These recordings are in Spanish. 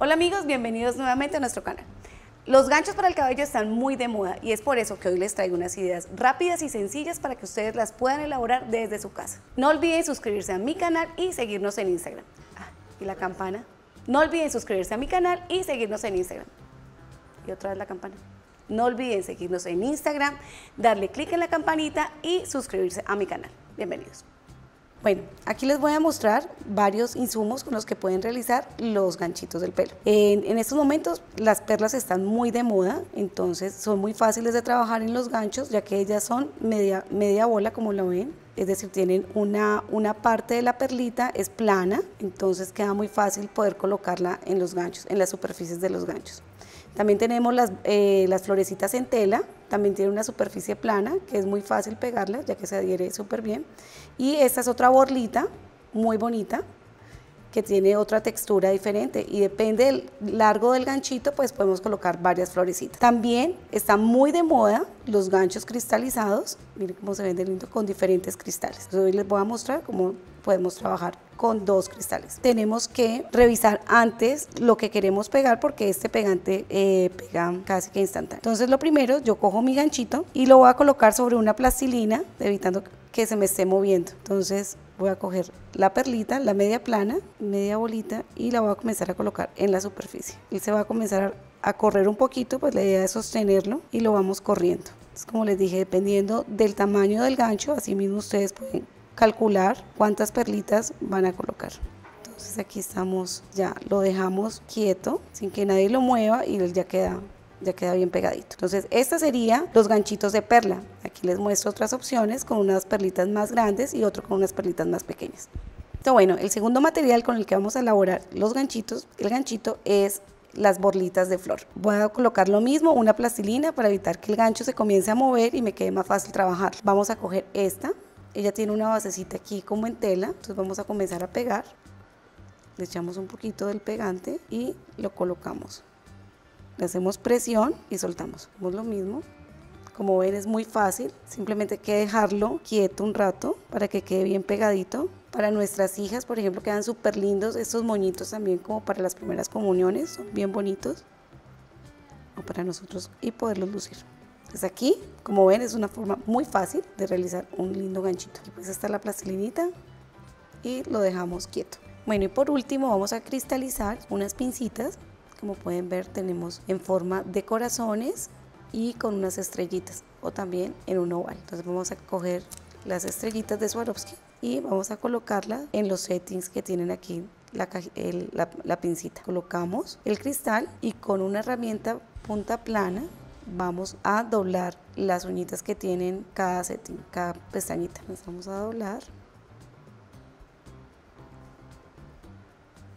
Hola amigos, bienvenidos nuevamente a nuestro canal. Los ganchos para el cabello están muy de moda y es por eso que hoy les traigo unas ideas rápidas y sencillas para que ustedes las puedan elaborar desde su casa. No olviden suscribirse a mi canal y seguirnos en Instagram. Ah, y la campana. No olviden suscribirse a mi canal y seguirnos en Instagram. Y otra vez la campana. No olviden seguirnos en Instagram, darle clic en la campanita y suscribirse a mi canal. Bienvenidos. Bueno, aquí les voy a mostrar varios insumos con los que pueden realizar los ganchitos del pelo. En, estos momentos las perlas están muy de moda, entonces son muy fáciles de trabajar en los ganchos, ya que ellas son media, media bola como lo ven, es decir, tienen una, una parte de la perlita, es plana, entonces queda muy fácil poder colocarla en los ganchos, en las superficies de los ganchos. También tenemos las, eh, las florecitas en tela, también tiene una superficie plana, que es muy fácil pegarla, ya que se adhiere súper bien. Y esta es otra borlita, muy bonita, que tiene otra textura diferente y depende del largo del ganchito, pues podemos colocar varias florecitas. También está muy de moda los ganchos cristalizados, miren cómo se ven de lindo con diferentes cristales. Hoy les voy a mostrar cómo podemos trabajar con dos cristales. Tenemos que revisar antes lo que queremos pegar porque este pegante eh, pega casi que instantáneo. Entonces lo primero, yo cojo mi ganchito y lo voy a colocar sobre una plastilina, evitando que se me esté moviendo. Entonces voy a coger la perlita, la media plana, media bolita y la voy a comenzar a colocar en la superficie. Y se va a comenzar a correr un poquito, pues la idea es sostenerlo y lo vamos corriendo. Como les dije, dependiendo del tamaño del gancho, así mismo ustedes pueden calcular cuántas perlitas van a colocar. Entonces aquí estamos, ya lo dejamos quieto sin que nadie lo mueva y él ya queda ya queda bien pegadito. Entonces, esta sería los ganchitos de perla. Aquí les muestro otras opciones con unas perlitas más grandes y otro con unas perlitas más pequeñas. Entonces, bueno, el segundo material con el que vamos a elaborar los ganchitos, el ganchito es las borlitas de flor. Voy a colocar lo mismo, una plastilina para evitar que el gancho se comience a mover y me quede más fácil trabajar. Vamos a coger esta, ella tiene una basecita aquí como en tela, entonces vamos a comenzar a pegar. Le echamos un poquito del pegante y lo colocamos. Le hacemos presión y soltamos. Hacemos lo mismo. Como ven es muy fácil, simplemente hay que dejarlo quieto un rato para que quede bien pegadito. Para nuestras hijas, por ejemplo, quedan súper lindos estos moñitos también como para las primeras comuniones, son bien bonitos. O para nosotros y poderlos lucir. Pues aquí, como ven, es una forma muy fácil de realizar un lindo ganchito. Aquí pues está la plastilinita y lo dejamos quieto. Bueno, y por último vamos a cristalizar unas pincitas. Como pueden ver, tenemos en forma de corazones y con unas estrellitas o también en un oval. Entonces vamos a coger las estrellitas de Swarovski y vamos a colocarlas en los settings que tienen aquí la, la pincita. Colocamos el cristal y con una herramienta punta plana vamos a doblar las uñitas que tienen cada setting, cada pestañita. Las vamos a doblar.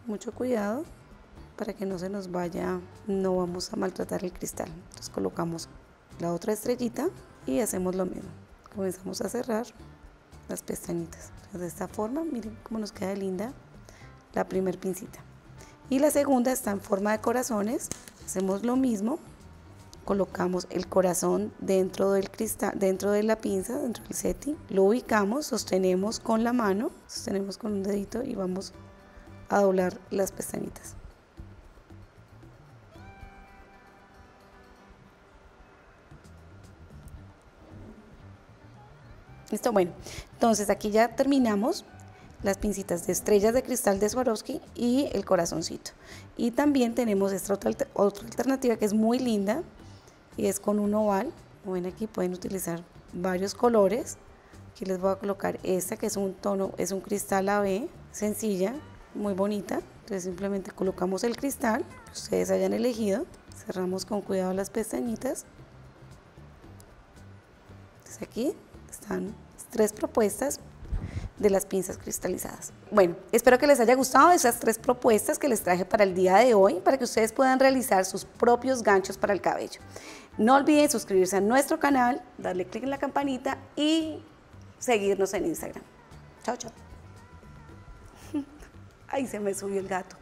Mucho cuidado para que no se nos vaya, no vamos a maltratar el cristal. Entonces colocamos la otra estrellita y hacemos lo mismo. Comenzamos a cerrar las pestañitas. de esta forma, miren cómo nos queda linda la primer pincita. Y la segunda está en forma de corazones. Hacemos lo mismo, colocamos el corazón dentro del cristal, dentro de la pinza, dentro del setting, lo ubicamos, sostenemos con la mano, sostenemos con un dedito y vamos a doblar las pestañitas. Listo, bueno, entonces aquí ya terminamos las pincitas de estrellas de cristal de Swarovski y el corazoncito. Y también tenemos esta otra, alternativa que es muy linda, y es con un oval. Como aquí pueden utilizar varios colores. Aquí les voy a colocar esta que es un tono, es un cristal AB, sencilla, muy bonita. Entonces simplemente colocamos el cristal ustedes hayan elegido. Cerramos con cuidado las pestañitas. Aquí están tres propuestas de las pinzas cristalizadas. Bueno, espero que les haya gustado esas tres propuestas que les traje para el día de hoy, para que ustedes puedan realizar sus propios ganchos para el cabello. No olviden suscribirse a nuestro canal, darle clic en la campanita y seguirnos en Instagram. Chao, chao. Ahí se me subió el gato.